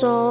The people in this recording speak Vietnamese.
số.